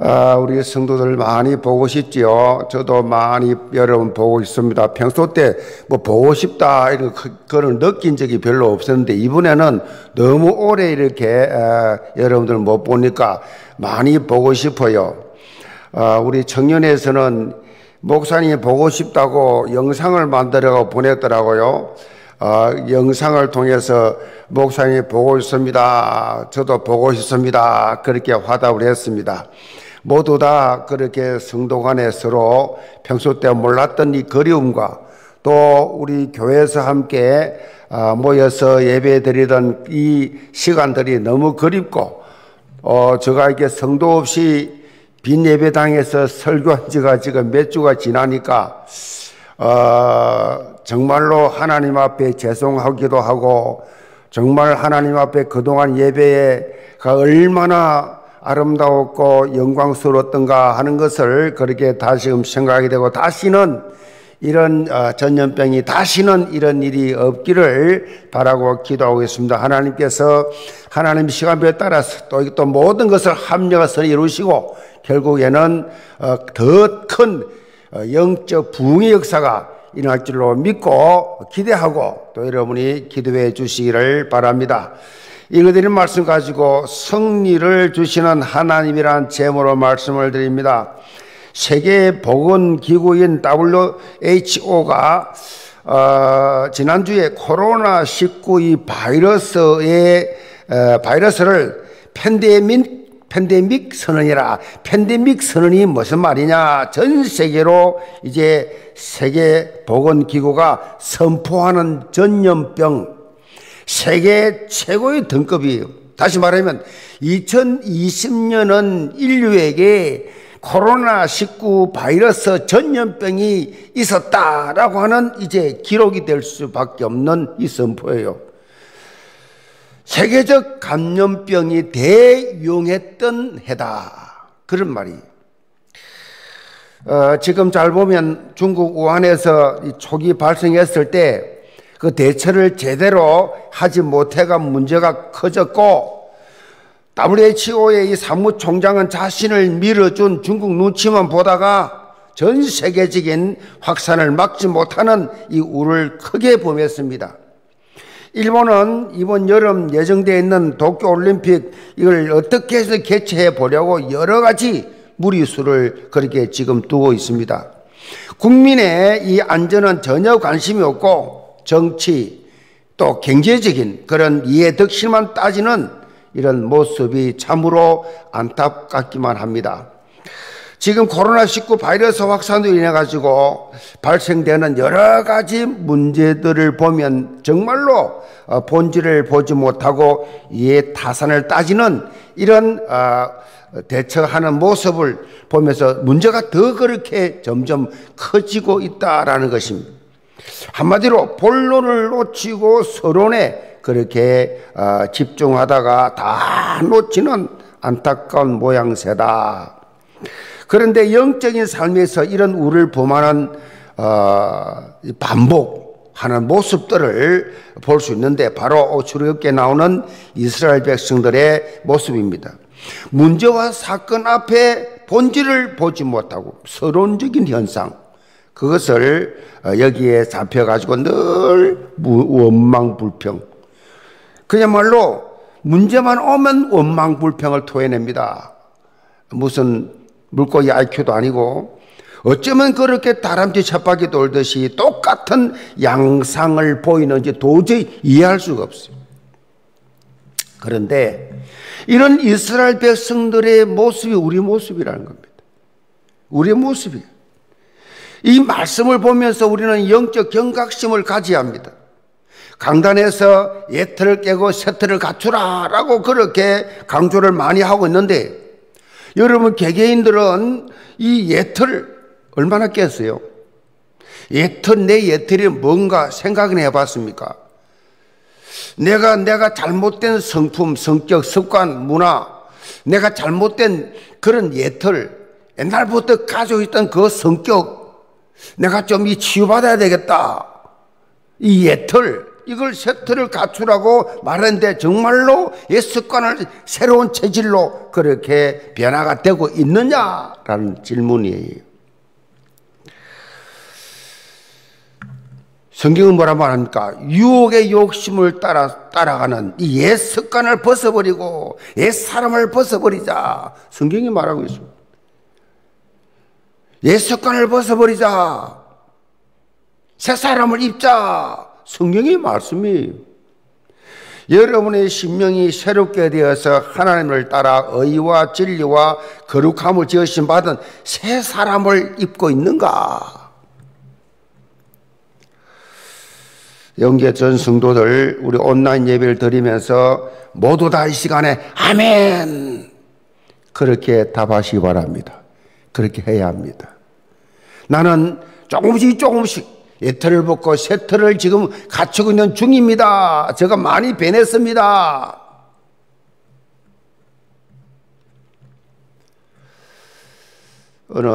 아, 우리 성도들 많이 보고 싶지요. 저도 많이 여러분 보고 있습니다. 평소 때 뭐 보고 싶다 이런 그런 느낀 적이 별로 없었는데 이번에는 너무 오래 이렇게 여러분들 못 보니까 많이 보고 싶어요. 아, 우리 청년에서는 목사님이 보고 싶다고 영상을 만들어 보냈더라고요. 어, 영상을 통해서 목사님이 보고 있습니다. 저도 보고 싶습니다. 그렇게 화답을 했습니다. 모두 다 그렇게 성도 간에 서로 평소 때 몰랐던 이 그리움과 또 우리 교회에서 함께 어, 모여서 예배 드리던 이 시간들이 너무 그립고 어, 제가 이렇게 성도 없이 빈 예배당에서 설교한 지가 지금 몇 주가 지나니까 어, 정말로 하나님 앞에 죄송하기도 하고 정말 하나님 앞에 그동안 예배가 얼마나 아름다웠고 영광스러웠던가 하는 것을 그렇게 다시금 생각하게 되고 다시는 이런 어, 전염병이 다시는 이런 일이 없기를 바라고 기도하고 있습니다. 하나님께서 하나님 시간표에 따라서 또, 또 모든 것을 합력해서 이루시고 결국에는 어, 더큰 어, 영적 부흥의 역사가 일어날 줄로 믿고 기대하고 또 여러분이 기도해 주시기를 바랍니다. 읽어드린 말씀 가지고 승리를 주시는 하나님이란 제목으로 말씀을 드립니다. 세계 보건기구인 WHO가 어, 지난주에 코로나 19 이 바이러스의 어, 바이러스를 팬데믹 팬데믹 선언이라 팬데믹 선언이 무슨 말이냐 전 세계로 이제 세계 보건기구가 선포하는 전염병 세계 최고의 등급이에요 다시 말하면 2020년은 인류에게 코로나19 바이러스 전염병이 있었다라고 하는 이제 기록이 될 수밖에 없는 이 선포예요. 세계적 감염병이 대유행했던 해다. 그런 말이. 어, 지금 잘 보면 중국 우한에서 초기 발생했을 때 그 대처를 제대로 하지 못해가 문제가 커졌고 WHO의 이 사무총장은 자신을 밀어준 중국 눈치만 보다가 전 세계적인 확산을 막지 못하는 이 우를 크게 범했습니다. 일본은 이번 여름 예정되어 있는 도쿄올림픽 이걸 어떻게 해서 개최해 보려고 여러 가지 무리수를 그렇게 지금 두고 있습니다. 국민의 이 안전은 전혀 관심이 없고 정치 또 경제적인 그런 이해득실만 따지는 이런 모습이 참으로 안타깝기만 합니다. 지금 코로나19 바이러스 확산으로 인해 가지고 발생되는 여러 가지 문제들을 보면 정말로 어, 본질을 보지 못하고 이해 타산을 따지는 이런 어, 대처하는 모습을 보면서 문제가 더 그렇게 점점 커지고 있다라는 것입니다. 한마디로 본론을 놓치고 서론에 그렇게 어, 집중하다가 다 놓치는 안타까운 모양새다. 그런데 영적인 삶에서 이런 우를 범하는 어, 반복하는 모습들을 볼 수 있는데 바로 출애굽기에 나오는 이스라엘 백성들의 모습입니다. 문제와 사건 앞에 본질을 보지 못하고 서론적인 현상 그것을 어, 여기에 잡혀가지고 늘 원망 불평 그야말로 문제만 오면 원망 불평을 토해냅니다. 무슨 물고기 IQ도 아니고 어쩌면 그렇게 다람쥐 쳇바퀴 돌듯이 똑같은 양상을 보이는지 도저히 이해할 수가 없어요. 그런데 이런 이스라엘 백성들의 모습이 우리 모습이라는 겁니다. 우리의 모습이. 이 말씀을 보면서 우리는 영적 경각심을 가져야 합니다. 강단에서 예틀을 깨고 세틀을 갖추라 라고 그렇게 강조를 많이 하고 있는데 여러분 개개인들은 이 예틀 얼마나 깼어요? 예틀 내 예틀이 뭔가 생각은 해봤습니까? 내가 내가 잘못된 성품, 성격, 습관, 문화, 내가 잘못된 그런 예틀, 옛날부터 가지고 있던 그 성격, 내가 좀 이 치유받아야 되겠다. 이 예틀, 이걸 세트를 갖추라고 말했는데 정말로 옛 습관을 새로운 체질로 그렇게 변화가 되고 있느냐라는 질문이에요. 성경은 뭐라 말합니까? 유혹의 욕심을 따라, 따라가는 이 옛 습관을 벗어버리고 옛 사람을 벗어버리자. 성경이 말하고 있습니다. 옛 습관을 벗어버리자. 새 사람을 입자. 성경의 말씀이 여러분의 심령이 새롭게 되어서 하나님을 따라 의와 진리와 거룩함을 지으신 받은 새 사람을 입고 있는가? 영계 전 성도들 우리 온라인 예배를 드리면서 모두 다 이 시간에 아멘 그렇게 답하시기 바랍니다. 그렇게 해야 합니다. 나는 조금씩 조금씩 예틀을 벗고 세틀을 지금 갖추고 있는 중입니다. 제가 많이 변했습니다. 어느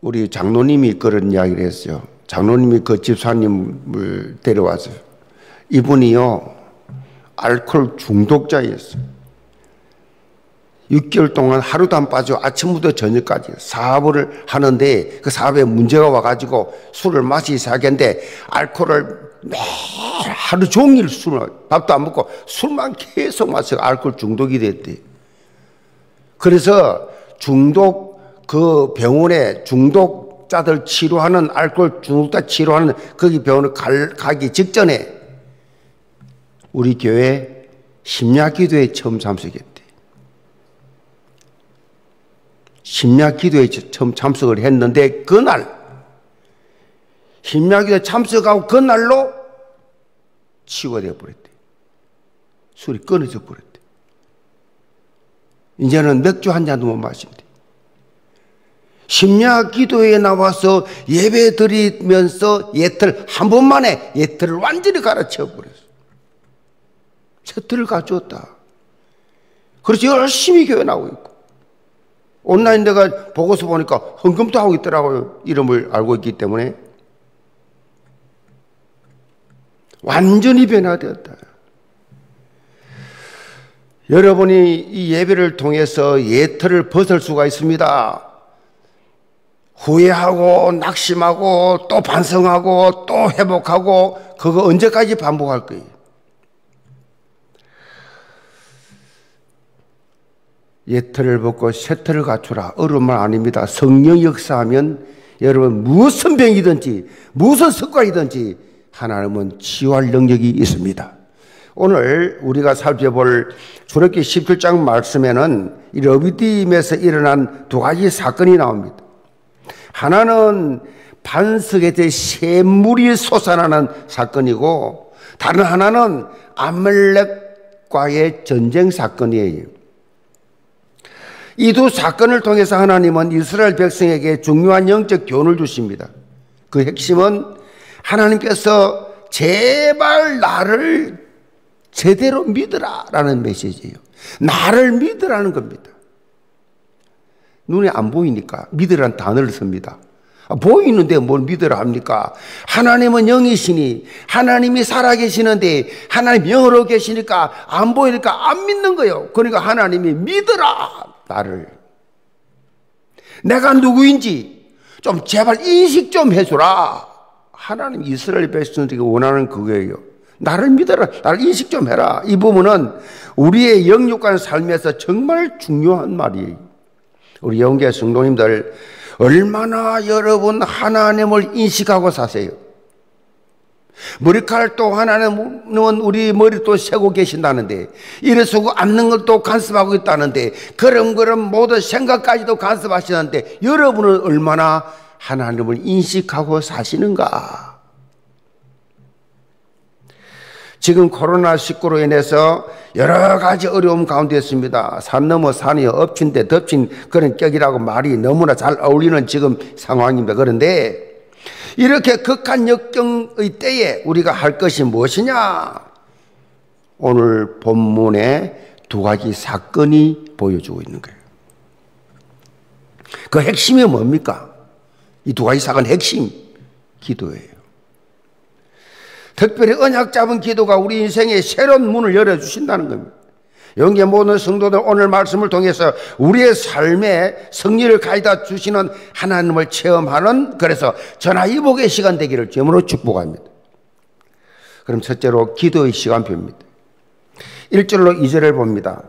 우리 장로님이 그런 이야기를 했어요. 장로님이 그 집사님을 데려왔어요. 이분이요, 알코올 중독자였어요. 6개월 동안 하루도 안 빠져 아침부터 저녁까지 사업을 하는데 그 사업에 문제가 와가지고 술을 마시기 시작했는데 알코올을 매일 하루 종일 술을 밥도 안 먹고 술만 계속 마셔 알코올 중독이 됐대. 그래서 중독 그 병원에 중독자들 치료하는 알코올 중독자 치료하는 거기 병원을 갈, 가기 직전에 우리 교회 심야기도에 처음 참석했대. 심야 기도에 처음 참석을 했는데 그날 심야 기도에 참석하고 그날로 치유되어 버렸대. 술이 끊어져 버렸대. 이제는 맥주 한 잔도 못 마신대. 심야 기도에 나와서 예배 드리면서 예틀 한 번만에 예틀을 완전히 갈아치워 버렸어. 세틀을 가져왔다. 그래서 열심히 교회 나오고 있고. 온라인 내가 보고서 보니까 헌금도 하고 있더라고요. 이름을 알고 있기 때문에. 완전히 변화되었다. 여러분이 이 예배를 통해서 예틀을 벗을 수가 있습니다. 후회하고 낙심하고 또 반성하고 또 회복하고 그거 언제까지 반복할 거예요? 예틀을 벗고 쇠틀을 갖추라. 어려운 말 아닙니다. 성령 역사하면 여러분 무슨 병이든지 무슨 습관이든지 하나님은 치유할 능력이 있습니다. 오늘 우리가 살펴볼 주력기 17장 말씀에는 이 러비딤에서 일어난 두 가지 사건이 나옵니다. 하나는 반석에서 샘물이 솟아나는 사건이고 다른 하나는 아멜렉과의 전쟁 사건이에요. 이 두 사건을 통해서 하나님은 이스라엘 백성에게 중요한 영적 교훈을 주십니다. 그 핵심은 하나님께서 제발 나를 제대로 믿으라 라는 메시지예요. 나를 믿으라는 겁니다. 눈에 안 보이니까 믿으라는 단어를 씁니다. 아, 보이는데 뭘 믿으라 합니까? 하나님은 영이시니 하나님이 살아계시는데 하나님 영으로 계시니까 안 보이니까 안 믿는 거예요. 그러니까 하나님이 믿으라 나를. 내가 누구인지 좀 제발 인식 좀 해주라. 하나님 이스라엘 백성들이 원하는 그거예요. 나를 믿어라. 나를 인식 좀 해라. 이 부분은 우리의 영육간 삶에서 정말 중요한 말이에요. 우리 영계 성도님들 얼마나 여러분 하나님을 인식하고 사세요. 머리카락도 하나님은 우리 머리 또 세고 계신다는데 일어서고 앉는 것도 간섭하고 있다는데 그런 그런 모든 생각까지도 간섭하시는데 여러분은 얼마나 하나님을 인식하고 사시는가? 지금 코로나19로 인해서 여러 가지 어려움 가운데 있습니다. 산 넘어 산이 엎친 데 덮친 그런 격이라고 말이 너무나 잘 어울리는 지금 상황입니다. 그런데 이렇게 극한 역경의 때에 우리가 할 것이 무엇이냐? 오늘 본문에 두 가지 사건이 보여주고 있는 거예요. 그 핵심이 뭡니까? 이 두 가지 사건 핵심, 기도예요. 특별히 언약 잡은 기도가 우리 인생의 새로운 문을 열어주신다는 겁니다. 영계 모든 성도들 오늘 말씀을 통해서 우리의 삶에 승리를 가져다 주시는 하나님을 체험하는 그래서 전화위복의 시간 되기를 주으로 축복합니다. 그럼 첫째로 기도의 시간표입니다. 1절로 2절을 봅니다.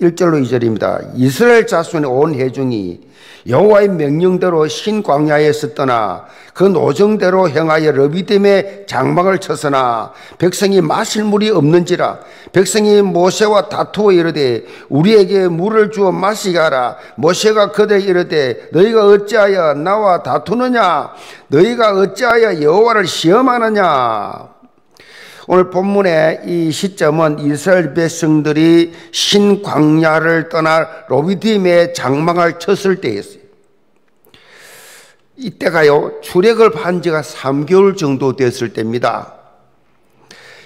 1절로 2절입니다. 이스라엘 자손의 온 회중이 여호와의 명령대로 신 광야에서 떠나 그 노정대로 행하여 러비딤에 장막을 쳤으나 백성이 마실 물이 없는지라 백성이 모세와 다투어 이르되 우리에게 물을 주어 마시게 하라. 모세가 그들 이르되 너희가 어찌하여 나와 다투느냐? 너희가 어찌하여 여호와를 시험하느냐 오늘 본문의 이 시점은 이스라엘 백성들이 신광야를 떠나 로비딤의 장막을 쳤을 때였어요. 이때가요, 출애굽을 한 지가 3개월 정도 됐을 때입니다.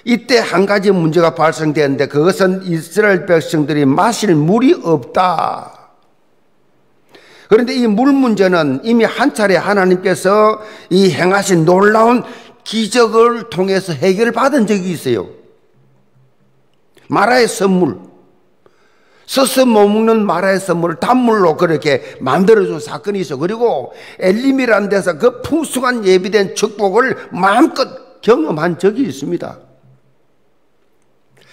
이때 한 가지 문제가 발생되는데 그것은 이스라엘 백성들이 마실 물이 없다. 그런데 이 물 문제는 이미 한 차례 하나님께서 이 행하신 놀라운 기적을 통해서 해결을 받은 적이 있어요. 마라의 선물. 서서 머먹는 마라의 선물을 단물로 그렇게 만들어준 사건이 있어. 그리고 엘림이라는 데서 그 풍성한 예비된 축복을 마음껏 경험한 적이 있습니다.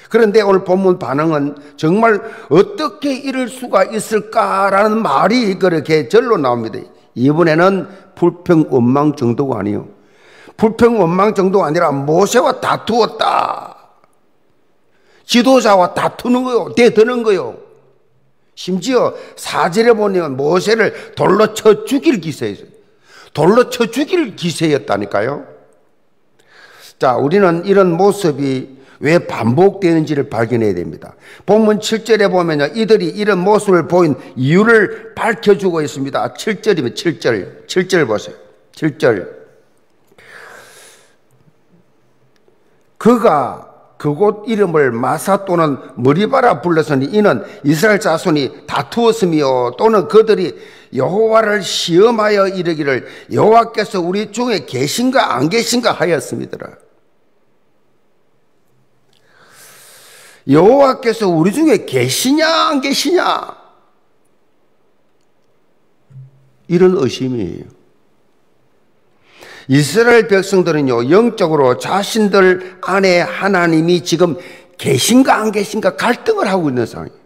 그런데 오늘 본문 반응은 정말 어떻게 이럴 수가 있을까라는 말이 그렇게 절로 나옵니다. 이번에는 불평, 원망 정도가 아니요. 불평 원망 정도가 아니라 모세와 다투었다. 지도자와 다투는 거요. 대드는 거요. 심지어 사절에 보면 모세를 돌로 쳐 죽일 기세였어요. 돌로 쳐 죽일 기세였다니까요. 자, 우리는 이런 모습이 왜 반복되는지를 발견해야 됩니다. 본문 7절에 보면 이들이 이런 모습을 보인 이유를 밝혀주고 있습니다. 7절이면 7절. 7절 보세요. 7절. 그가 그곳 이름을 마사 또는 머리바라 불렀으니 이는 이스라엘 자손이 다투었으며 또는 그들이 여호와를 시험하여 이르기를 여호와께서 우리 중에 계신가 안 계신가 하였습니다. 여호와께서 우리 중에 계시냐 안 계시냐 이런 의심이에요. 이스라엘 백성들은요, 영적으로 자신들 안에 하나님이 지금 계신가 안 계신가 갈등을 하고 있는 상황이에요.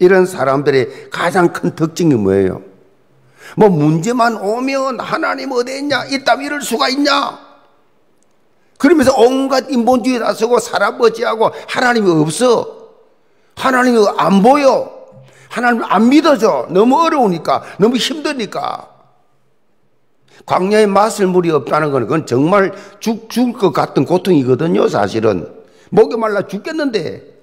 이런 사람들의 가장 큰 특징이 뭐예요? 뭐 문제만 오면 하나님 어디 있냐? 이따 이럴 수가 있냐? 그러면서 온갖 인본주의 다 쓰고 살아버지하고 하나님이 없어. 하나님이 안 보여. 하나님 안 믿어져. 너무 어려우니까. 너무 힘드니까. 광야에 맛을 물이 없다는 건 그건 정말 죽, 죽을 것 같은 고통이거든요, 사실은. 목이 말라 죽겠는데.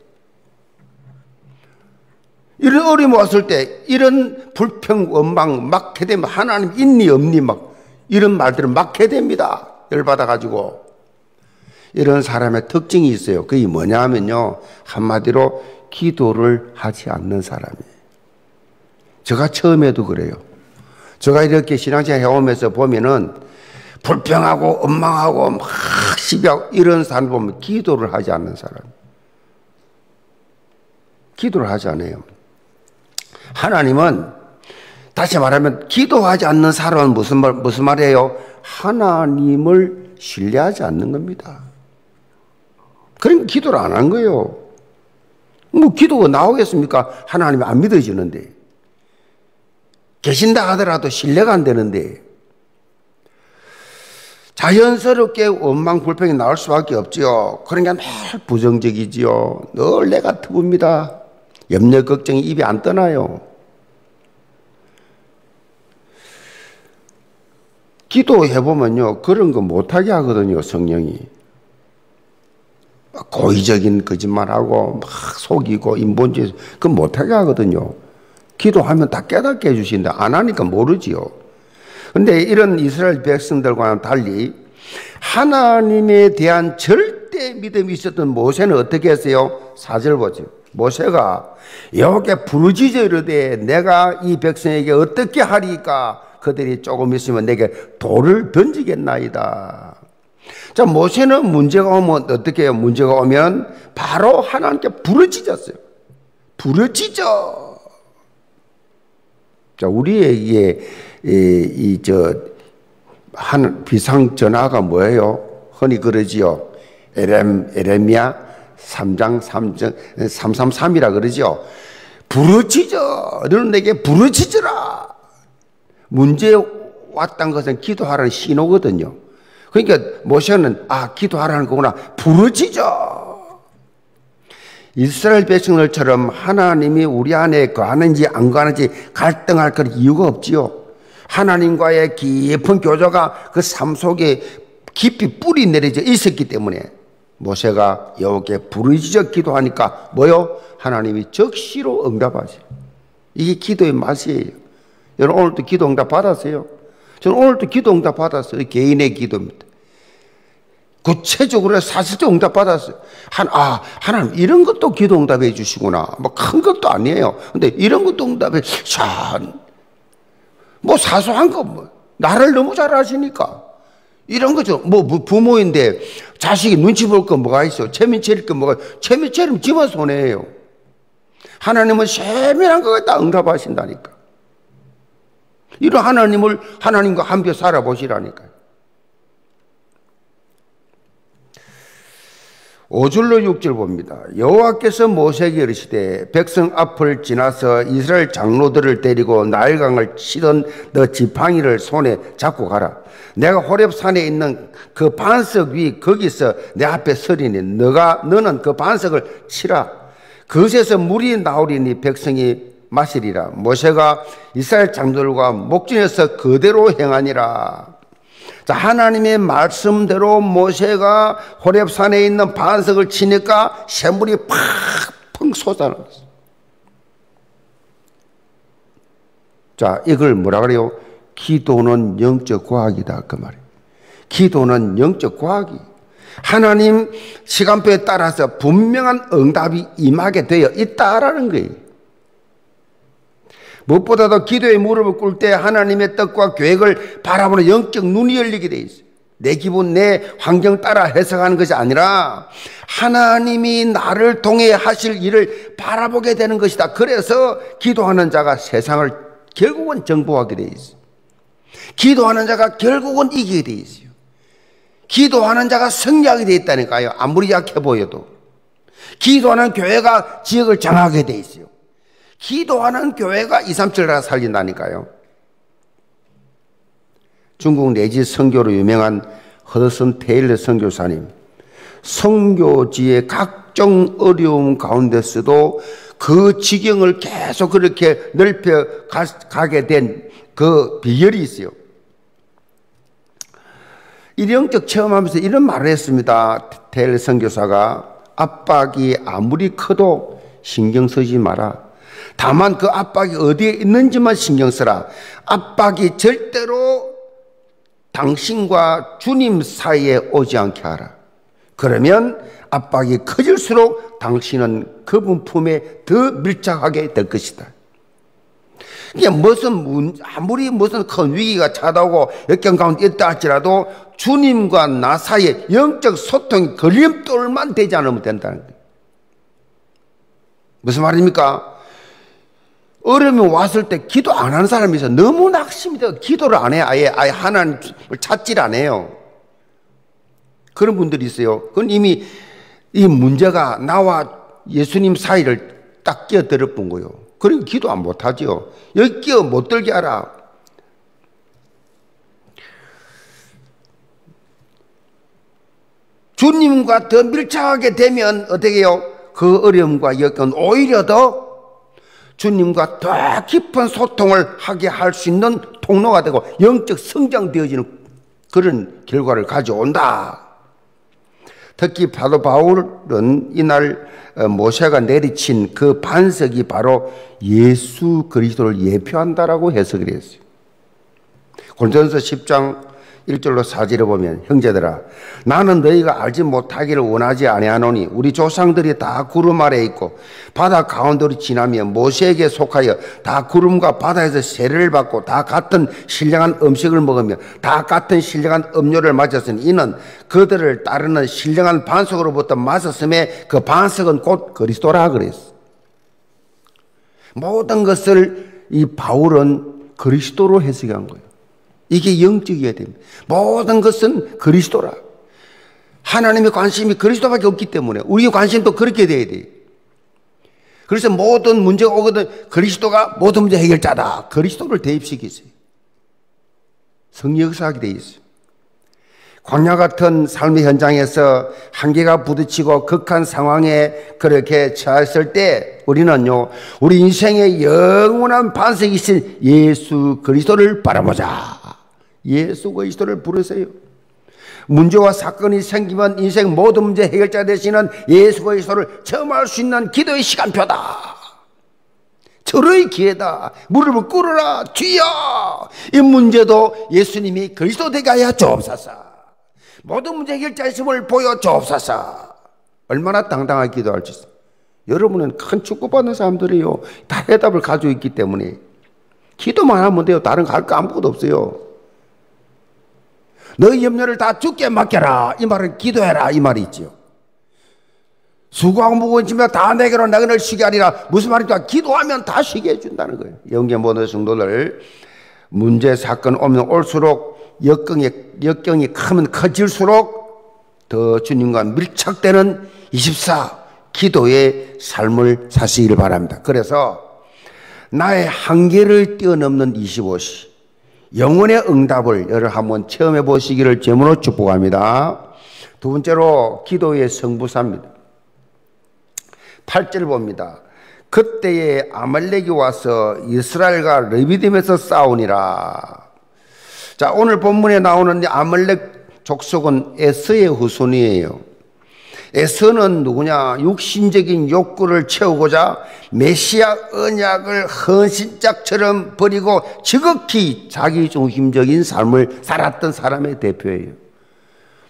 이런 어려움이 왔을 때, 이런 불평, 원망 막 해대면 하나님 있니, 없니, 막 이런 말들은 막 해댑니다. 열받아가지고. 이런 사람의 특징이 있어요. 그게 뭐냐 하면요. 한마디로 기도를 하지 않는 사람이에요. 제가 처음에도 그래요. 제가 이렇게 신앙생활 해오면서 보면은 불평하고 원망하고 막 시비하고 이런 사람 보면 기도를 하지 않는 사람. 기도를 하지 않아요. 하나님은 다시 말하면 기도하지 않는 사람은 무슨 말, 무슨 말이에요? 하나님을 신뢰하지 않는 겁니다. 그러니까 기도를 안 한 거예요. 뭐 기도가 나오겠습니까? 하나님이 안 믿어지는데. 계신다 하더라도 신뢰가 안 되는데 자연스럽게 원망 불평이 나올 수밖에 없지요. 그러니까 늘 부정적이지요. 늘 내가 트붑니다. 염려 걱정이 입이 안 떠나요. 기도해보면요. 그런 거 못하게 하거든요. 성령이. 고의적인 거짓말하고 막 속이고 인본주의 그 못하게 하거든요. 기도하면 다 깨닫게 해주신다. 안 하니까 모르지요. 근데 이런 이스라엘 백성들과는 달리 하나님에 대한 절대 믿음이 있었던 모세는 어떻게 했어요? 사절 보죠. 모세가 여호와께 부르짖어 이르되 내가 이 백성에게 어떻게 하리까 그들이 조금 있으면 내게 돌을 던지겠나이다. 자, 모세는 문제가 오면 어떻게 해요? 문제가 오면 바로 하나님께 부르짖었어요. 부르짖어. 자, 우리에게 이, 이, 저, 한 비상 전화가 뭐예요? 흔히 그러지요. 에렘, 에레미야 3장 3장, 333이라 그러죠. 부르짖어. 너는 내게 부르짖어라. 문제 왔다는 것은 기도하라는 신호거든요. 그러니까 모세는 아 기도하라는 거구나 부르짖어. 이스라엘 백성들처럼 하나님이 우리 안에 거하는지 안 거하는지 갈등할 그런 이유가 없지요. 하나님과의 깊은 교조가 그 삶 속에 깊이 뿌리 내려져 있었기 때문에 모세가 여호와께 부르짖어 기도하니까 뭐요? 하나님이 적시로 응답하세요. 이게 기도의 맛이에요. 여러분 오늘도 기도 응답 받았어요? 저는 오늘도 기도 응답 받았어요. 개인의 기도입니다. 구체적으로 사실 적 응답 받았어요. 한, 아, 하나님, 이런 것도 기도 응답해 주시구나. 뭐 큰 것도 아니에요. 근데 이런 것도 응답해, 자, 뭐 사소한 거, 뭐, 나를 너무 잘 아시니까. 이런 거죠. 뭐, 부모인데 자식이 눈치 볼 거 뭐가 있어. 체면 차릴 거 뭐가, 체면 차리면 집안 손해예요. 하나님은 세밀한 거 갖다 응답하신다니까. 이런 하나님을 하나님과 함께 살아보시라니까요. 5절로 6절 봅니다. 여호와께서 모세에게 이르시되 백성 앞을 지나서 이스라엘 장로들을 데리고 나일강을 치던 너 지팡이를 손에 잡고 가라. 내가 호렙 산에 있는 그 반석 위 거기서 내 앞에 서리니 너가 너는 그 반석을 치라. 그것에서 물이 나오리니 백성이 마시리라. 모세가 이스라엘 장들과 목전에서 그대로 행하니라. 자, 하나님의 말씀대로 모세가 호렙산에 있는 반석을 치니까 샘물이 팍펑 솟아났어. 자, 이걸 뭐라 그래요? 기도는 영적 과학이다. 그 말이에요. 기도는 영적 과학이. 하나님 시간표에 따라서 분명한 응답이 임하게 되어 있다라는 거예요. 무엇보다도 기도의 무릎을 꿇을 때 하나님의 뜻과 계획을 바라보는 영적 눈이 열리게 돼 있어요. 내 기분, 내 환경 따라 해석하는 것이 아니라 하나님이 나를 통해 하실 일을 바라보게 되는 것이다. 그래서 기도하는 자가 세상을 결국은 정복하게 돼 있어요. 기도하는 자가 결국은 이기게 돼 있어요. 기도하는 자가 승리하게 돼 있다니까요. 아무리 약해 보여도. 기도하는 교회가 지역을 장하게 돼 있어요. 기도하는 교회가 2, 3, 7나 살린다니까요. 중국 내지 선교로 유명한 허드슨 테일러 선교사님. 선교지의 각종 어려움 가운데서도 그 지경을 계속 그렇게 넓혀 가, 게 된 그 비결이 있어요. 일영적 체험하면서 이런 말을 했습니다. 테일러 선교사가 압박이 아무리 커도 신경 쓰지 마라. 다만 그 압박이 어디에 있는지만 신경 쓰라. 압박이 절대로 당신과 주님 사이에 오지 않게 하라. 그러면 압박이 커질수록 당신은 그분 품에 더 밀착하게 될 것이다. 그냥 무슨 문, 아무리 무슨 큰 위기가 찾아오고 역경 가운데 있다 할지라도 주님과 나 사이에 영적 소통이 걸림돌만 되지 않으면 된다는 거예요. 무슨 말입니까? 어려움이 왔을 때 기도 안 하는 사람이 있어. 너무 낙심이 돼. 기도를 안 해. 아예, 아예 하나님을 찾질 안 해요. 그런 분들이 있어요. 그건 이미 이 문제가 나와 예수님 사이를 딱 끼어들어 본 거예요. 그러니까 기도 안 못하죠. 여기 끼어 못 들게 하라. 주님과 더 밀착하게 되면 어떻게 해요? 그 어려움과 역경 오히려 더 주님과 더 깊은 소통을 하게 할 수 있는 통로가 되고 영적 성장되어지는 그런 결과를 가져온다. 특히 바도 바울은 이날 어, 모세가 내리친 그 반석이 바로 예수 그리스도를 예표한다라고 해석을 했어요. 고린도서 10장 1절로 4절에 보면 형제들아 나는 너희가 알지 못하기를 원하지 아니하노니 우리 조상들이 다 구름 아래 있고 바다 가운데로 지나며 모세에게 속하여 다 구름과 바다에서 세례를 받고 다 같은 신령한 음식을 먹으며 다 같은 신령한 음료를 마셨으니 이는 그들을 따르는 신령한 반석으로부터 마셨음에 그 반석은 곧 그리스도라 그랬어. 모든 것을 이 바울은 그리스도로 해석한 거예요 이게 영적이어야 됩니다. 모든 것은 그리스도라. 하나님의 관심이 그리스도밖에 없기 때문에 우리의 관심도 그렇게 돼야 돼. 그래서 모든 문제가 오거든 그리스도가 모든 문제 해결자다. 그리스도를 대입시키세요. 성역사하게 돼 있어요. 광야 같은 삶의 현장에서 한계가 부딪히고 극한 상황에 그렇게 처했을 때 우리는요, 우리 인생의 영원한 반석이신 예수 그리스도를 바라보자. 예수 그리스도를 부르세요. 문제와 사건이 생기면 인생 모든 문제 해결자 되시는 예수 그리스도를 체험할 수 있는 기도의 시간표다. 절의 기회다. 무릎을 꿇으라. 주여! 이 문제도 예수님이 그리스도 하여 주옵소서. 모든 문제 해결자이심을 보여 주옵소서. 얼마나 당당하게 기도할 수 있어. 여러분은 큰 축복받는 사람들이요. 다 해답을 가지고 있기 때문에. 기도만 하면 돼요. 다른 갈 거 아무것도 없어요. 너희 염려를 다 죽게 맡겨라. 이 말은 기도해라. 이 말이 있죠. 수고하고 무거운 짐을 다 내게로 내가 쉬게 하리라. 무슨 말입니까? 기도하면 다 쉬게 해준다는 거예요. 영계 모든 성도들 문제 사건 오면 올수록 역경이, 역경이 크면 커질수록 더 주님과 밀착되는 24 기도의 삶을 사시기를 바랍니다. 그래서 나의 한계를 뛰어넘는 25시 영혼의 응답을 여러 한번 체험해 보시기를 제문으로 축복합니다. 두 번째로 기도의 성부사입니다. 8절 봅니다. 그때에 아말렉이 와서 이스라엘과 레비딤에서 싸우니라. 자, 오늘 본문에 나오는 아말렉 족속은 에스의 후손이에요. 에서는 누구냐? 육신적인 욕구를 채우고자 메시아 언약을 헌신짝처럼 버리고 지극히 자기 중심적인 삶을 살았던 사람의 대표예요.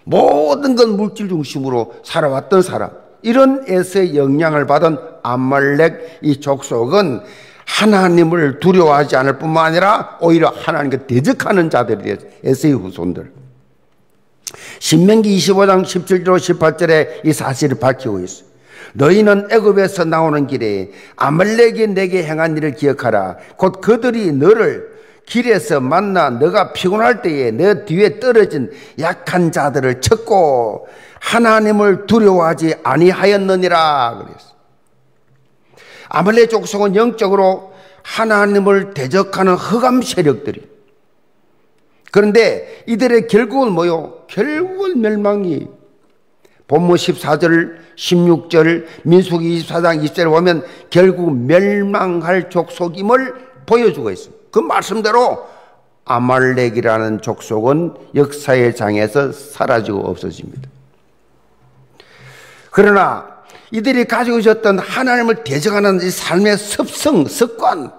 모든 건 물질 중심으로 살아왔던 사람. 이런 에서의 영향을 받은 아말렉 이 족속은 하나님을 두려워하지 않을 뿐만 아니라 오히려 하나님께 대적하는 자들이. 에서의 후손들. 신명기 25장 17절 18절에 이 사실을 밝히고 있어. 너희는 애굽에서 나오는 길에 아말렉이 내게 행한 일을 기억하라. 곧 그들이 너를 길에서 만나 너가 피곤할 때에 너 뒤에 떨어진 약한 자들을 쳤고 하나님을 두려워하지 아니하였느니라 그랬어. 아말렉 족속은 영적으로 하나님을 대적하는 흑암 세력들이 그런데 이들의 결국은 뭐요? 결국은 멸망이. 본문 14절, 16절, 민숙 24장 2절을 보면 결국 멸망할 족속임을 보여주고 있습니다. 그 말씀대로 아말렉이라는 족속은 역사의 장에서 사라지고 없어집니다. 그러나 이들이 가지고 있었던 하나님을 대적하는 삶의 습성, 습관,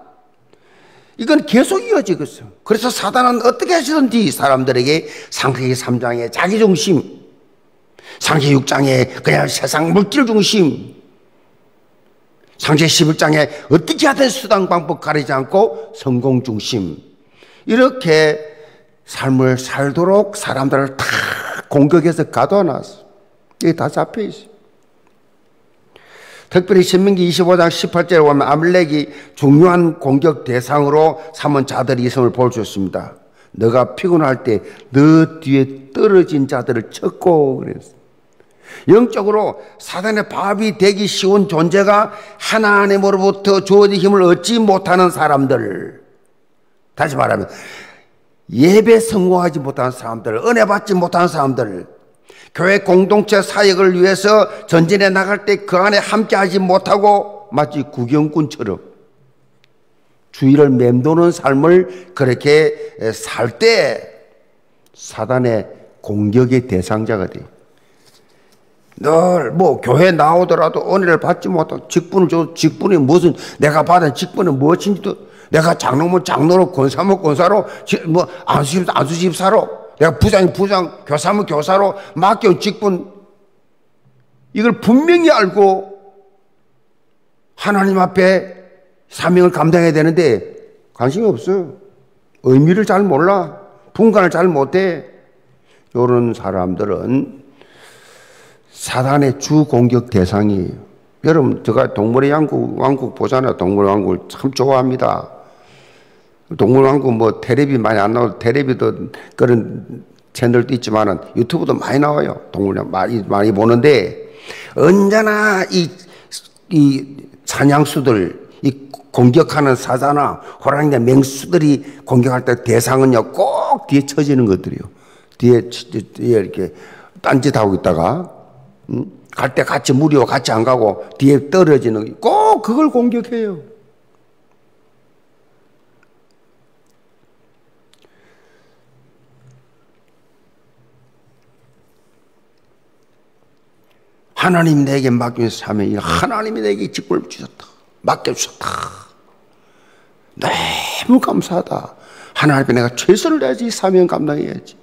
이건 계속 이어지고 있어요. 그래서 사단은 어떻게 하시든지 사람들에게 상세기 3장의 자기 중심, 상세 6장의 그냥 세상 물질 중심, 상세 11장에 어떻게 하든 수단 방법 가리지 않고 성공 중심, 이렇게 삶을 살도록 사람들을 다 공격해서 가둬놨어. 이게 다 잡혀 있어요. 특별히 신명기 25장 18절에 보면 아말렉이 중요한 공격 대상으로 삼은 자들이 있음을 볼 수 있습니다. 너가 피곤할 때 너 뒤에 떨어진 자들을 쳤고 그랬어. 영적으로 사단의 밥이 되기 쉬운 존재가 하나님으로부터 주어진 힘을 얻지 못하는 사람들. 다시 말하면 예배 성공하지 못하는 사람들, 은혜 받지 못하는 사람들, 교회 공동체 사역을 위해서 전진해 나갈 때 그 안에 함께 하지 못하고 마치 구경꾼처럼 주위를 맴도는 삶을 그렇게 살 때 사단의 공격의 대상자가 돼요. 늘 뭐 교회 나오더라도 은혜를 받지 못하고 직분을 줘 직분이 무슨 내가 받은 직분은 무엇인지도 내가 장로면 장로로 권사면 권사로 뭐 안수집 안수집사로 내가 부장, 부장, 교사면 교사로 맡겨온 직분, 이걸 분명히 알고 하나님 앞에 사명을 감당해야 되는데 관심이 없어요. 의미를 잘 몰라. 분간을 잘 못해. 이런 사람들은 사단의 주 공격 대상이에요. 여러분, 제가 동물의 왕국, 왕국 보잖아요. 동물의 왕국을 참 좋아합니다. 동물의 왕국 뭐 테레비 많이 안 나와도 테레비도 그런 채널도 있지만은 유튜브도 많이 나와요. 동물의 많이, 많이 보는데 언제나 이, 이 사냥수들, 이 공격하는 사자나 호랑이나 맹수들이 공격할 때 대상은요, 꼭 뒤에 쳐지는 것들이요. 뒤에, 뒤에 이렇게 딴짓하고 있다가, 음? 갈때 같이 무리와 같이 안 가고 뒤에 떨어지는, 꼭 그걸 공격해요. 하나님 내게 맡긴 사명이 하나님이 내게 직분을 주셨다. 맡겨주셨다. 너무 감사하다. 하나님 내가 최선을 다해서 이 사명 감당해야지.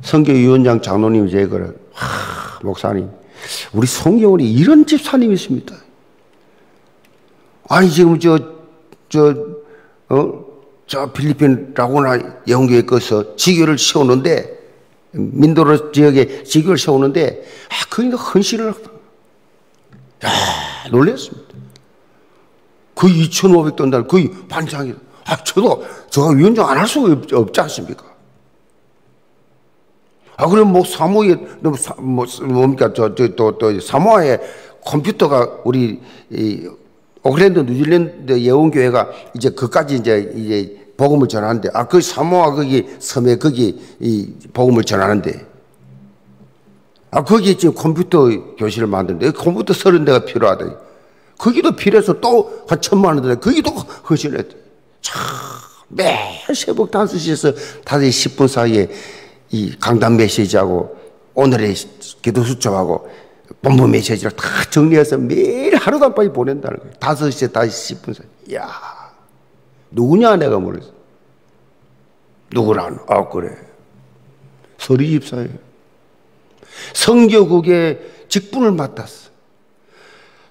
성교위원장 장로님 제 그래. 하, 목사님, 우리 성교원에 이런 집사님이 있습니다. 아니 지금 저저 어? 저 필리핀 라고나 영교에 거서 지교를 세우는데 민도로 지역에 지교를 세우는데 아, 그러니까 헌신을 야, 놀랐습니다. 그 2,500돈 거의 반장이 아, 저도 저 위원장 안 할 수가 없, 없지 않습니까? 아, 그럼 뭐 사모에, 뭐, 뭐 뭡니까, 저, 저, 또, 또, 사모아에 컴퓨터가 우리, 이, 오클랜드, 뉴질랜드 예원교회가 이제 그까지 이제, 이제 복음을 전하는데, 아, 그 사모아 거기 섬에 거기 이 복음을 전하는데, 아, 거기 지금 컴퓨터 교실을 만드는데, 컴퓨터 서른 대가 필요하다. 거기도 필요해서 또 한 천만 원 들어, 거기도 허실했대. 참, 매일 새벽 5시에서 5시 10분 사이에 이 강단 메시지하고 오늘의 기도 수첩하고 본부 메시지를 다 정리해서 매일 하루도 안 빠지 보낸다는 거예요. 5시에 5시 10분 사이. 이야. 누구냐 내가 모르겠어. 누구란? 아 그래. 서리 집사예요. 성교국의 직분을 맡았어.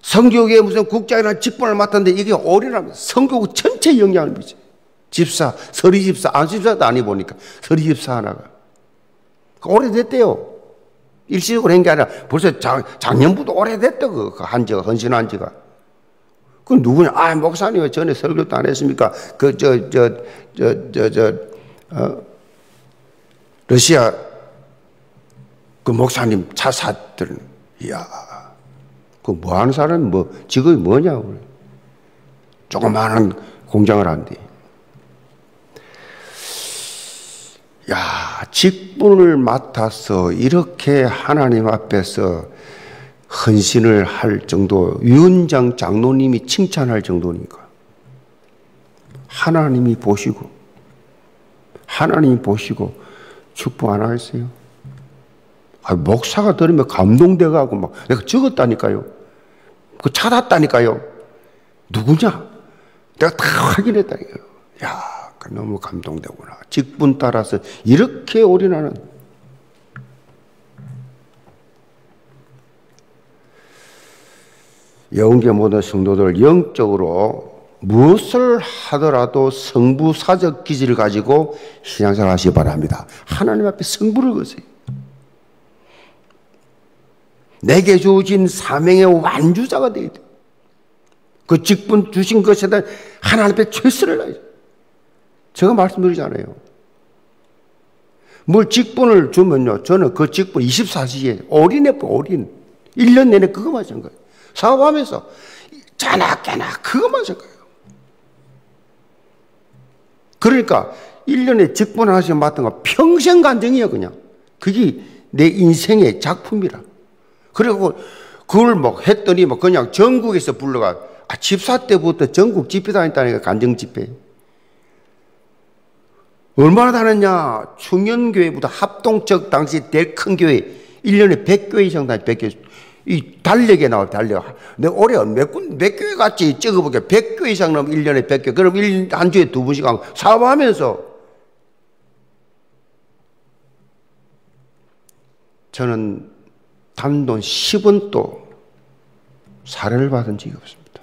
성교국의 무슨 국장이나 직분을 맡았는데 이게 올인하면 성교국 전체 영향을 미쳐. 집사, 서리 집사, 안 집사도 아니 보니까 서리 집사 하나가. 오래됐대요. 일시적으로 한 게 아니라 벌써 작, 작년부터 오래됐다, 그, 그 한지가, 헌신한 지가. 그 누구냐? 아, 목사님 왜 전에 설교도 안 했습니까? 그, 저, 저, 저, 저, 저, 어, 러시아 그 목사님 차 샀더니, 이야, 그 뭐 하는 사람, 뭐, 직업이 뭐냐고. 조그마한 공장을 한대. 야, 직분을 맡아서 이렇게 하나님 앞에서 헌신을 할 정도, 위원장 장로님이 칭찬할 정도니까. 하나님이 보시고, 하나님이 보시고 축복 안 하겠어요? 아, 목사가 들으면 감동돼가고 막 내가 적었다니까요. 그 찾았다니까요. 누구냐? 내가 다 확인했다니까요. 야, 그 너무 감동되구나. 직분 따라서 이렇게 올인하는 영계 모든 성도들 영적으로 무엇을 하더라도 성부 사적 기질을 가지고 신앙생활 하시기 바랍니다. 하나님 앞에 성부를 거세요. 내게 주어진 사명의 완주자가 되어야 돼. 그 직분 주신 것에 대한 하나님 앞에 최선을 다해야 제가 말씀드리잖아요. 뭘 직분을 주면요. 저는 그 직분 24시에 올인해, 올인. 1년 내내 그거만 하신 거예요. 사업하면서 자나 깨나 하신 거예요. 그러니까 1년에 직분 하나씩 맡은 거 평생 간증이에요, 그냥. 그게 내 인생의 작품이라. 그리고 그걸 뭐 했더니 뭐 그냥 전국에서 불러가 아, 집사 때부터 전국 집회 다녔다니까, 간증 집회. 얼마나 다녔냐? 충현교회보다 합동적 당시 제일 큰 교회, 1년에 100교회 이상 다니 100교회. 이 달력에 나와 달력. 근데 올해 몇, 몇 교회 갔지? 찍어볼게. 100교 이상 나면 1년에 100교. 그럼 1, 한 주에 두 번씩 하고 사업하면서. 저는 단돈 10원 또 사례를 받은 적이 없습니다.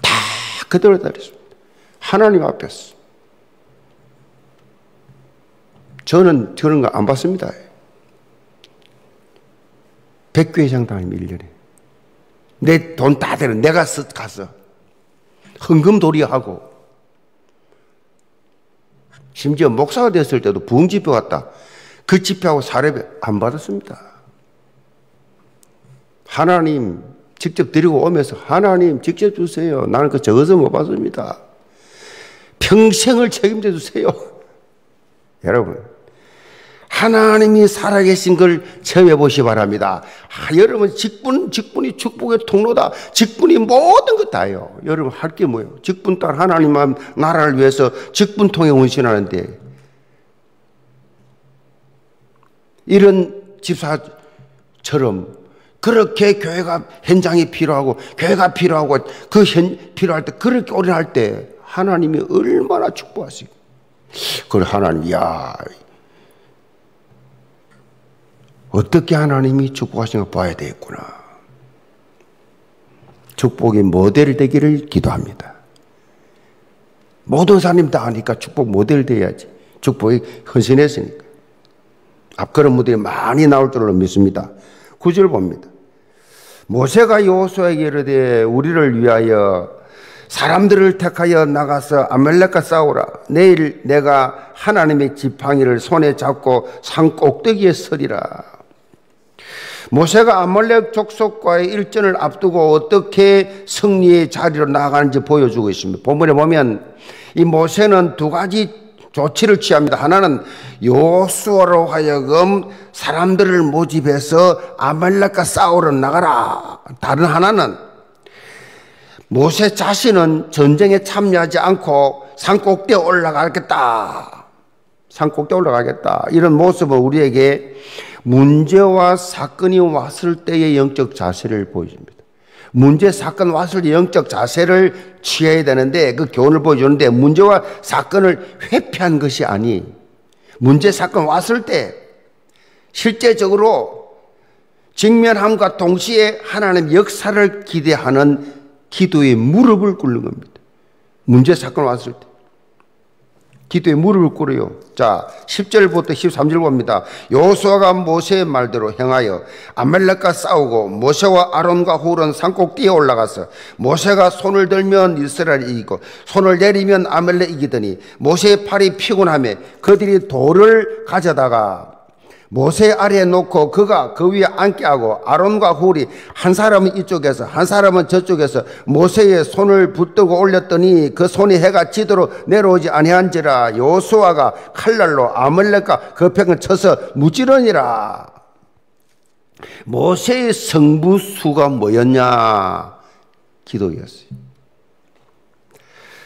다 그대로 다렸습니다. 하나님 앞에서. 저는 그런 거안 봤습니다. 백교회장 다니면 1년에. 내 돈 다 되는 내가 가서 헌금도리하고 심지어 목사가 됐을 때도 부흥집회 왔다. 그 집회하고 사례비 안 받았습니다. 하나님 직접 드리고 오면서 하나님 직접 주세요. 나는 그 적어서 못 받습니다. 평생을 책임져 주세요. 여러분, 하나님이 살아계신 걸 체험해 보시 바랍니다. 아, 여러분 직분 직분이 축복의 통로다. 직분이 모든 것 다요. 여러분 할 게 뭐예요? 직분 딸 하나님만 나라를 위해서 직분 통해 운신하는데 이런 집사처럼 그렇게 교회가 현장이 필요하고 교회가 필요하고 그 현 필요할 때 그렇게 오래 때 하나님이 얼마나 축복하시고 그걸 하나님 야 어떻게 하나님이 축복하시는 걸 봐야 되겠구나. 축복의 모델 되기를 기도합니다. 모든 사람님 다 아니까 축복 모델 돼야지. 축복이 헌신했으니까. 앞 그런 무들이 많이 나올 줄로 믿습니다. 구절 봅니다. 모세가 여호수아에게 이르되 우리를 위하여 사람들을 택하여 나가서 아멜렉과 싸우라. 내일 내가 하나님의 지팡이를 손에 잡고 산 꼭대기에 서리라. 모세가 아말렉 족속과의 일전을 앞두고 어떻게 승리의 자리로 나아가는지 보여주고 있습니다. 본문에 보면 이 모세는 두 가지 조치를 취합니다. 하나는 요수아로 하여금 사람들을 모집해서 아말렉과 싸우러 나가라. 다른 하나는 모세 자신은 전쟁에 참여하지 않고 산꼭대에 올라가겠다. 산꼭대에 올라가겠다. 이런 모습을 우리에게 문제와 사건이 왔을 때의 영적 자세를 보여줍니다. 문제, 사건 왔을 때 영적 자세를 취해야 되는데 그 교훈을 보여주는데 문제와 사건을 회피한 것이 아니 문제, 사건 왔을 때 실제적으로 직면함과 동시에 하나님 역사를 기대하는 기도의 무릎을 꿇는 겁니다. 문제, 사건 왔을 때. 기도에 무릎을 꿇어요. 자, 10절부터 13절 봅니다. 여호수아가 모세의 말대로 행하여 아멜렉과 싸우고 모세와 아론과 훌은 산꼭대에 올라가서 모세가 손을 들면 이스라엘이 이기고 손을 내리면 아멜렉 이기더니 모세의 팔이 피곤하며 그들이 돌을 가져다가 모세 아래에 놓고 그가 그 위에 앉게 하고 아론과 훌이 한 사람은 이쪽에서 한 사람은 저쪽에서 모세의 손을 붙들고 올렸더니 그 손이 해가 지도록 내려오지 아니한지라 요수아가 칼날로 아말렉과 그 팽을 쳐서 무찌르니라. 모세의 성부 수가 뭐였냐? 기도였어요.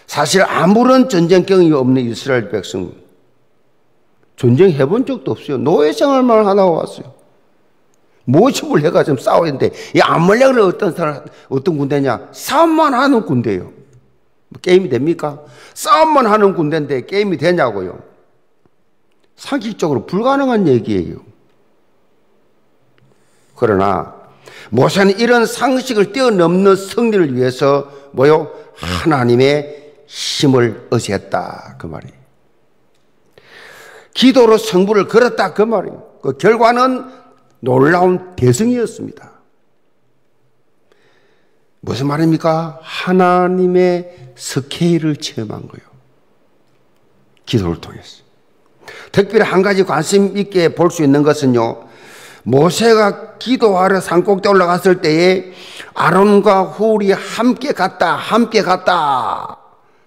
사실 아무런 전쟁 경험이 없는 이스라엘 백성 전쟁 해 본 적도 없어요. 노예 생활만 하다 왔어요. 모집을 해가 지금 싸우는데, 이 아말렉은 어떤 사람, 어떤 군대냐? 싸움만 하는 군대예요. 뭐 게임이 됩니까? 싸움만 하는 군대인데 게임이 되냐고요. 상식적으로 불가능한 얘기예요. 그러나 모세는 이런 상식을 뛰어넘는 승리를 위해서 뭐요? 하나님의 힘을 의지했다. 그 말이에요. 기도로 성부를 걸었다 그 말이에요. 그 결과는 놀라운 대승이었습니다. 무슨 말입니까? 하나님의 스케일을 체험한 거예요. 기도를 통해서. 특별히 한 가지 관심 있게 볼 수 있는 것은요. 모세가 기도하러 산꼭대 올라갔을 때에 아론과 훌이 함께 갔다, 함께 갔다.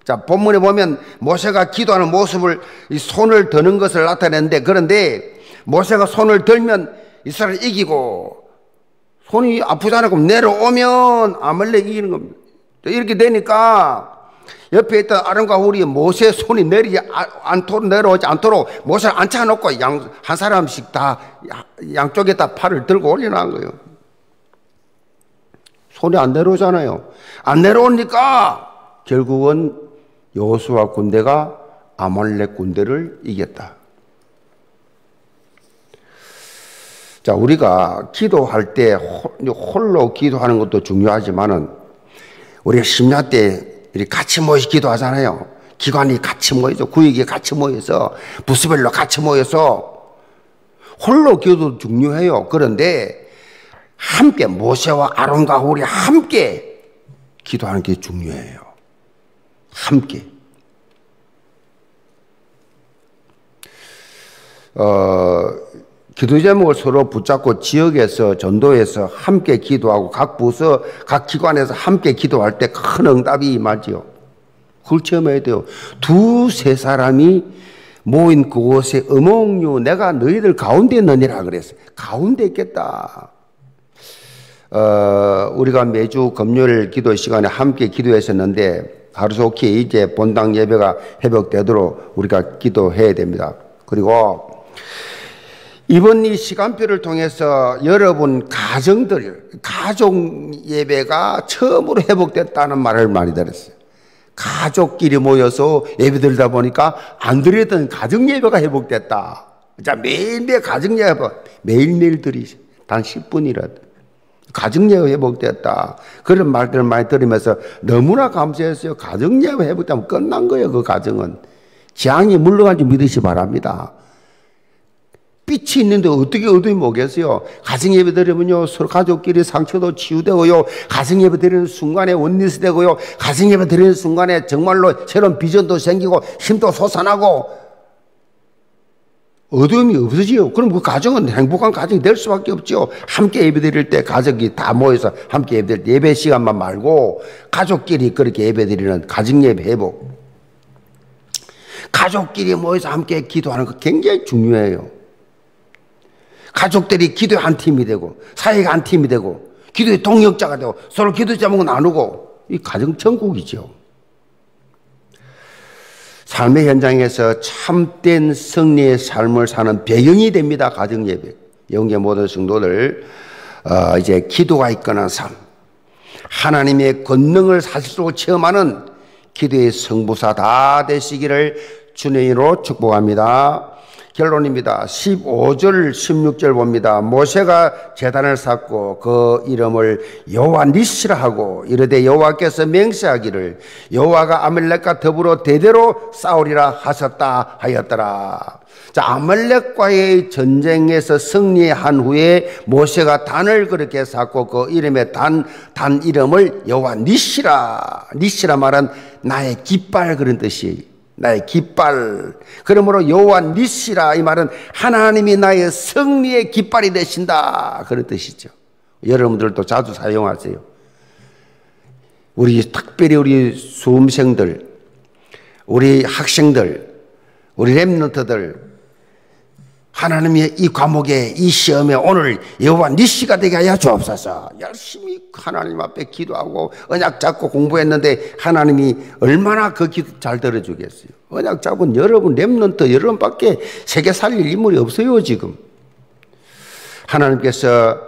자, 본문에 보면 모세가 기도하는 모습을 이 손을 드는 것을 나타내는데 그런데 모세가 손을 들면 이스라엘 이기고 손이 아프잖아. 그럼 내려오면 아말렉 이기는 겁니다. 이렇게 되니까 옆에 있던 아론과 훌이 모세 손이 내리지 않도록 내려오지 않도록 모세를 앉혀놓고 양, 한 사람씩 다 양쪽에 다 팔을 들고 올려놓은 거예요. 손이 안 내려오잖아요. 안 내려오니까 결국은 여호수아 군대가 아말렉 군대를 이겼다. 자, 우리가 기도할 때 홀로 기도하는 것도 중요하지만은 우리가 심야 때 같이 모여서 기도하잖아요. 기관이 같이 모여서 구역이 같이 모여서 부스별로 같이 모여서 홀로 기도도 중요해요. 그런데 함께 모세와 아론과 우리 함께 기도하는 게 중요해요. 함께. 어, 기도 제목을 서로 붙잡고 지역에서 전도에서 함께 기도하고 각 부서 각 기관에서 함께 기도할 때 큰 응답이 임하지요. 그걸 체험해야 돼요. 두세 사람이 모인 그곳에 어몽유 내가 너희들 가운데 있느니라 그랬어요. 가운데 있겠다. 어, 우리가 매주 금요일 기도 시간에 함께 기도했었는데 하루속히 이제 본당 예배가 회복되도록 우리가 기도해야 됩니다. 그리고 이번 이 시간표를 통해서 여러분 가정들, 가족 예배가 처음으로 회복됐다는 말을 많이 들었어요. 가족끼리 모여서 예배 들다 보니까 안 드렸던 가정 예배가 회복됐다. 자, 매일매일 가정 예배, 매일매일 드리시. 단 10분이라도. 가정 예배 회복됐다. 그런 말들을 많이 들으면서 너무나 감사했어요. 가정 예배 회복되면 끝난 거예요, 그 가정은. 재앙이 물러간 줄 믿으시 바랍니다. 빛이 있는데 어떻게 어둠이 뭐겠어요? 가정 예배 드리면요, 서로 가족끼리 상처도 치유되고요, 가정 예배 드리는 순간에 원리스 되고요, 가정 예배 드리는 순간에 정말로 새로운 비전도 생기고 힘도 솟아나고 어둠이 없어지요. 그럼 그 가정은 행복한 가정이 될 수밖에 없죠. 함께 예배 드릴 때 가족이 다 모여서 함께 예배 드릴 때 예배 시간만 말고 가족끼리 그렇게 예배 드리는 가정 예배 회복. 가족끼리 모여서 함께 기도하는 거 굉장히 중요해요. 가족들이 기도의 한 팀이 되고 사회가 한 팀이 되고 기도의 동역자가 되고 서로 기도 제목을 나누고 이 가정 천국이죠. 삶의 현장에서 참된 승리의 삶을 사는 배경이 됩니다. 가정 예배. 영계 모든 성도들 어, 이제 기도가 이끄는 삶, 하나님의 권능을 사실로 체험하는 기도의 성부사 다 되시기를 주님으로 축복합니다. 결론입니다. 15절, 16절 봅니다. 모세가 재단을 쌓고 그 이름을 여호와 니시라 하고 이르되 여호와께서 맹세하기를 여호와가 아멜렉과 더불어 대대로 싸우리라 하셨다 하였더라. 자, 아멜렉과의 전쟁에서 승리한 후에 모세가 단을 그렇게 쌓고 그 이름의 단, 단 이름을 여호와 니시라. 니시라 말은 나의 깃발 그런 뜻이 나의 깃발. 그러므로 여호와 니시라 이 말은 하나님이 나의 승리의 깃발이 되신다 그런 뜻이죠. 여러분들도 자주 사용하세요. 우리 특별히 우리 수험생들, 우리 학생들, 우리 remnant들 하나님의 이 과목에 이 시험에 오늘 여호와 니시가 되게 하여 주옵소서. 열심히 하나님 앞에 기도하고 언약 잡고 공부했는데 하나님이 얼마나 그 기도 잘 들어주겠어요. 언약 잡은 여러분 remnant 여러분밖에 세계 살릴 인물이 없어요 지금. 하나님께서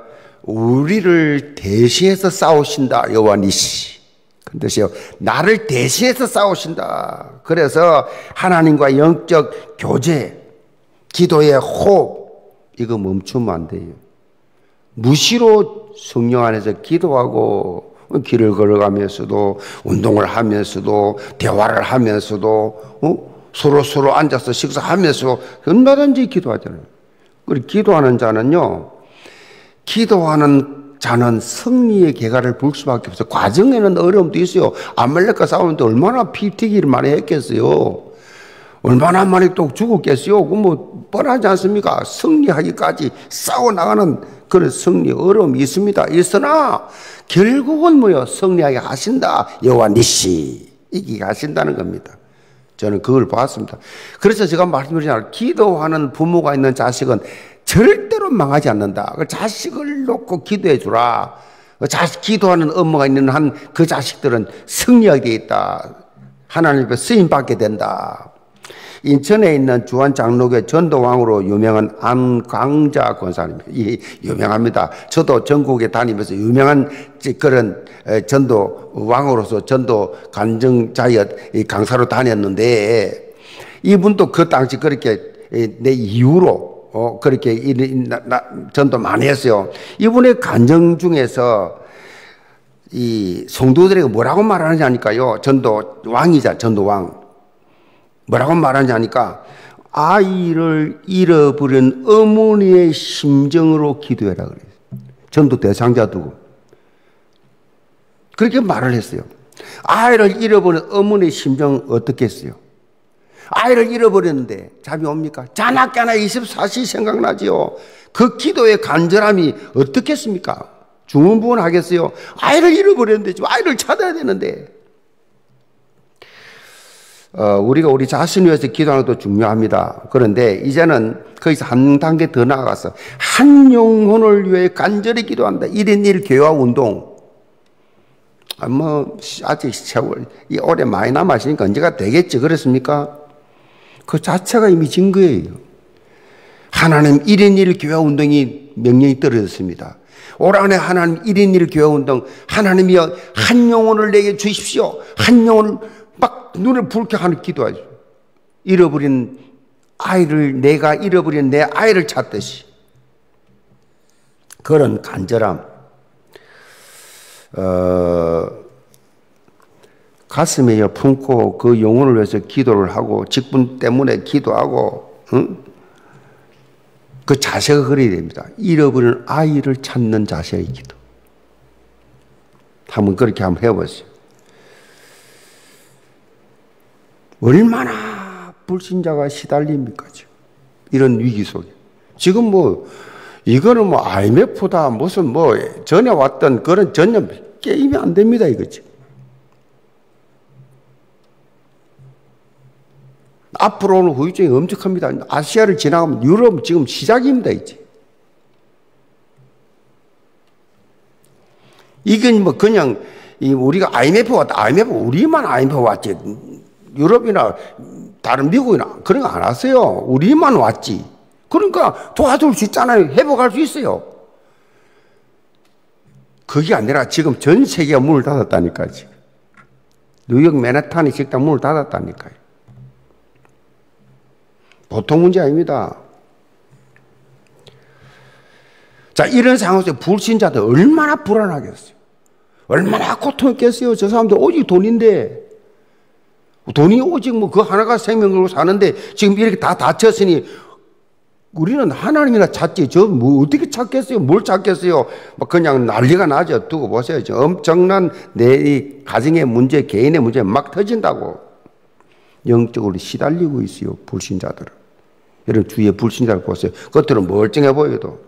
우리를 대신해서 싸우신다 여호와 니시. 근데요 나를 대신해서 싸우신다. 그래서 하나님과 영적 교제 기도의 호흡, 이거 멈추면 안 돼요. 무시로 성령 안에서 기도하고 길을 걸어가면서도 운동을 하면서도 대화를 하면서도 어? 서로 서로 앉아서 식사하면서 얼마든지 기도하잖아요. 그리고 기도하는 자는요, 기도하는 자는 승리의 개가를 볼 수밖에 없어요. 과정에는 어려움도 있어요. 아말렉과 싸우는데 얼마나 피 튀기를 많이 했겠어요. 얼마나 많이 또 죽었겠어요? 그뭐 뻔하지 않습니까? 승리하기까지 싸워나가는 그런 승리 어려움이 있습니다. 있으나 결국은 뭐요? 승리하게 하신다. 여호와 니시 이기게 하신다는 겁니다. 저는 그걸 봤습니다. 그래서 제가 말씀드리잖아요. 기도하는 부모가 있는 자식은 절대로 망하지 않는다. 그 자식을 놓고 기도해 주라. 그 자식 기도하는 엄마가 있는 한 그 자식들은 승리하게 돼 있다. 하나님께 쓰임 받게 된다. 인천에 있는 주한 장로교 전도왕으로 유명한 안광자 권사님, 이 유명합니다. 저도 전국에 다니면서 유명한 그런 전도왕으로서 전도 간증자였 강사로 다녔는데 이분도 그 당시 그렇게 내 이후로 어, 그렇게 이, 나, 나, 전도 많이 했어요. 이분의 간정 중에서 이 성도들에게 뭐라고 말하느냐니까요. 전도 왕이자 전도 왕. 뭐라고 말하냐니까 아이를 잃어버린 어머니의 심정으로 기도해라 그래요. 전도 대상자 두고. 그렇게 말을 했어요. 아이를 잃어버린 어머니의 심정 어떻겠어요? 아이를 잃어버렸는데 잠이 옵니까? 자나깨나 24시 생각나지요. 그 기도의 간절함이 어떻겠습니까? 중원부원 하겠어요? 아이를 잃어버렸는데 지금 아이를 찾아야 되는데. 어, 우리가 우리 자신을 위해서 기도하는 것도 중요합니다. 그런데 이제는 거기서 한 단계 더 나아가서 한 영혼을 위해 간절히 기도한다. 1인 1 교화 운동. 아, 뭐, 아직 세월, 이 올해 많이 남았으니까 언제가 되겠지. 그렇습니까? 그 자체가 이미 증거예요. 하나님 1인 1 교회 운동이 명령이 떨어졌습니다. 올 한해 하나님 1인 1 교회 운동, 하나님이여 한 영혼을 내게 주십시오. 한 영혼을 막 눈을 붉게 하는 기도하죠. 잃어버린 아이를, 내가 잃어버린 내 아이를 찾듯이. 그런 간절함. 어, 가슴에 품고 그 영혼을 위해서 기도를 하고 직분 때문에 기도하고 응? 그 자세가 그래야 됩니다. 잃어버린 아이를 찾는 자세의 기도. 한번 그렇게 한번 해보세요. 얼마나 불신자가 시달립니까 지금 이런 위기 속에. 지금 뭐 이거는 뭐 IMF다 무슨 뭐 전에 왔던 그런 전혀 게임이 안 됩니다 이거지. 앞으로는 후유증이 엄청납니다. 아시아를 지나가면 유럽 지금 시작입니다, 이제. 이건 뭐 그냥 우리가 IMF 왔다. IMF 우리만 IMF 왔지. 유럽이나 다른 미국이나 그런 거 안 왔어요. 우리만 왔지. 그러니까 도와줄 수 있잖아요. 회복할 수 있어요. 그게 아니라 지금 전 세계가 문을 닫았다니까요. 뉴욕 맨하탄이 식당 문을 닫았다니까요. 보통 문제 아닙니다. 자, 이런 상황에서 불신자들 얼마나 불안하겠어요. 얼마나 고통했겠어요. 저 사람들 오직 돈인데. 돈이 오직 뭐 그 하나가 생명 걸고 사는데 지금 이렇게 다 다쳤으니 우리는 하나님이나 찾지. 저 뭐 어떻게 찾겠어요? 뭘 찾겠어요? 뭐 그냥 난리가 나죠. 두고 보세요. 엄청난 내 가정의 문제, 개인의 문제 막 터진다고. 영적으로 시달리고 있어요. 불신자들은. 여러분 주위에 불신자를 보세요. 겉으로 멀쩡해 보여도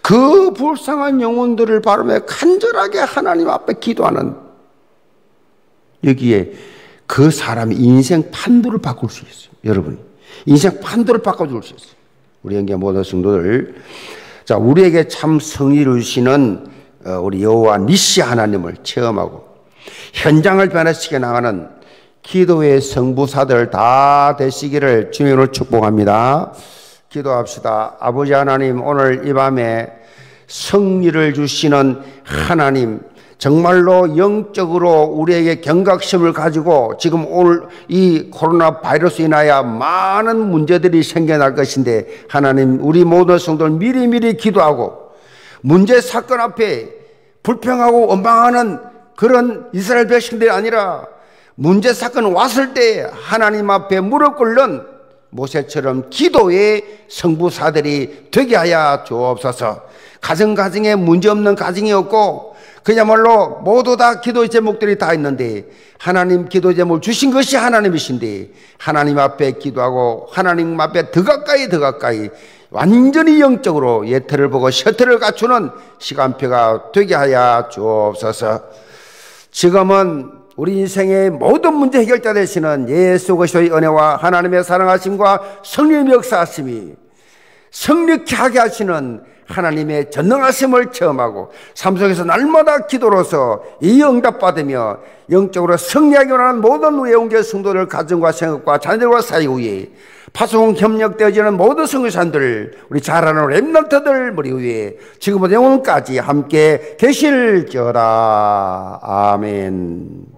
그 불쌍한 영혼들을 바르며 간절하게 하나님 앞에 기도하는 여기에 그 사람이 인생 판도를 바꿀 수 있어요. 여러분 인생 판도를 바꿔줄 수 있어요. 우리 형제 모든 성도들 자 우리에게 참 성의를 주시는 어, 우리 여호와 니시 하나님을 체험하고 현장을 변화시켜 나가는 기도의 성부사들 다 되시기를 주님으로 축복합니다. 기도합시다. 아버지 하나님, 오늘 이 밤에 승리를 주시는 하나님, 정말로 영적으로 우리에게 경각심을 가지고 지금 오늘 이 코로나 바이러스 인하여 많은 문제들이 생겨날 것인데 하나님 우리 모든 성도들 미리미리 기도하고 문제 사건 앞에 불평하고 원망하는 그런 이스라엘 백성들이 아니라 문제 사건 왔을 때 하나님 앞에 무릎 꿇는 모세처럼 기도의 성부사들이 되게 하여 주옵소서. 가정 가정에 문제 없는 가정이 없고 그야말로 모두 다 기도의 제목들이 다 있는데 하나님 기도 제목을 주신 것이 하나님이신데 하나님 앞에 기도하고 하나님 앞에 더 가까이 더 가까이 완전히 영적으로 예태를 보고 셔틀을 갖추는 시간표가 되게 하여 주옵소서. 지금은 우리 인생의 모든 문제 해결자 되시는 예수 그리스도의 은혜와 하나님의 사랑하심과 성령의 역사하심이 성립케 하게 하시는 하나님의 전능하심을 체험하고 삶 속에서 날마다 기도로서 이 응답받으며 영적으로 승리하기 원하는 모든 우리 영계 성도들 가정과 생각과 자녀들과 사이 위에 파송 협력되어지는 모든 성교산들 우리 잘하는 랩런트들 머리 위에 지금부터 영원까지 함께 계실지어다. 아멘